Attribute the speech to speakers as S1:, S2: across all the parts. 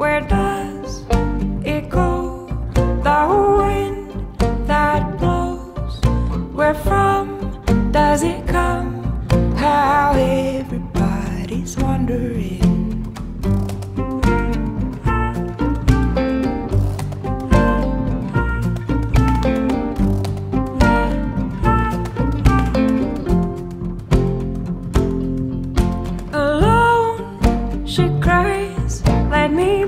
S1: Where does it go? The wind that blows. Where from does it come? How everybody's wondering. she cries, let me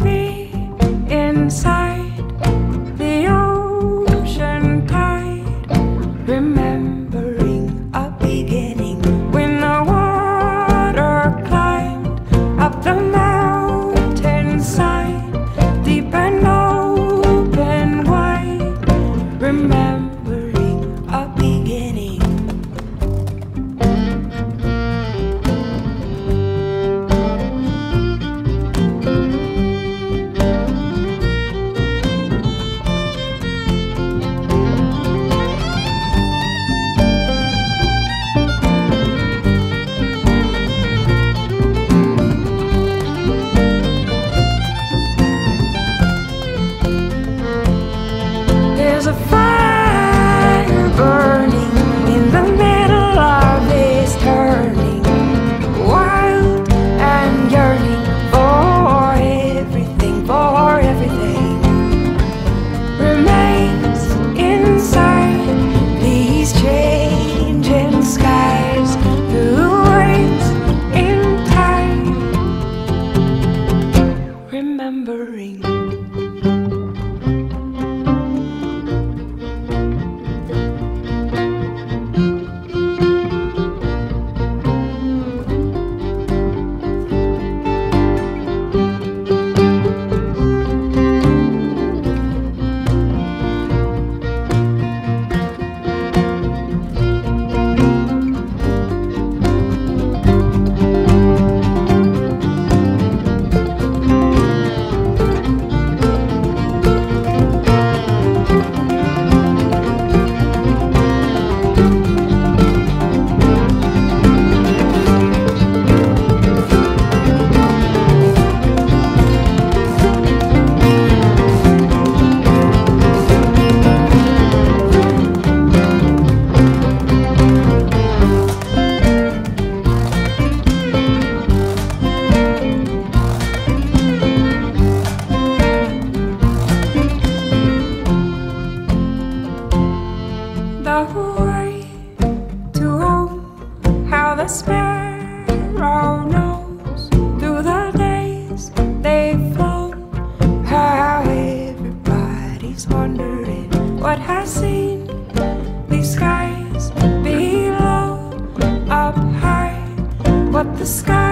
S1: remembering. was wondering what has seen these skies below, up high, what the sky.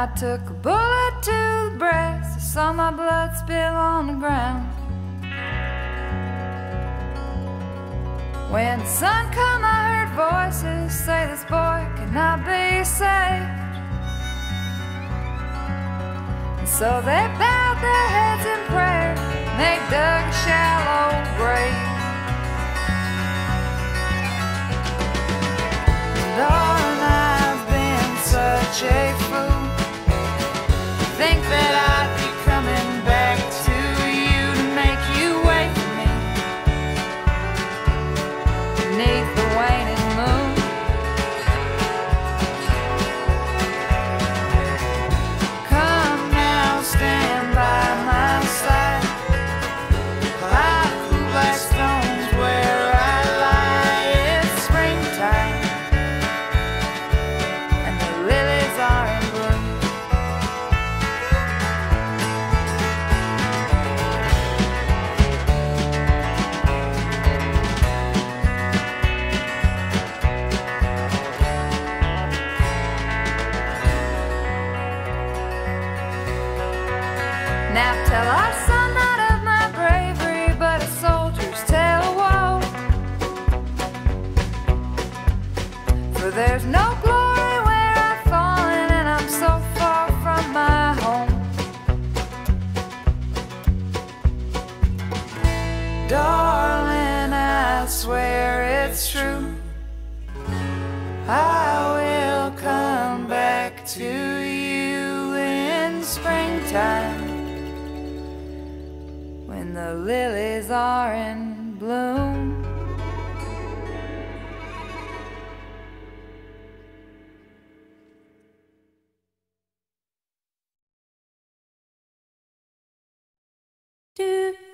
S1: I took a bullet to the breast. I saw my blood spill on the ground. When the sun come, I heard voices say this boy cannot be saved. And so they bowed their heads in prayer. And they dug a shallow grave. And I've been such a fool. There's no glory where I've fallen, and I'm so far from my home. Darling, I swear it's true. I will come back to you in springtime when the lilies are in bloom. Do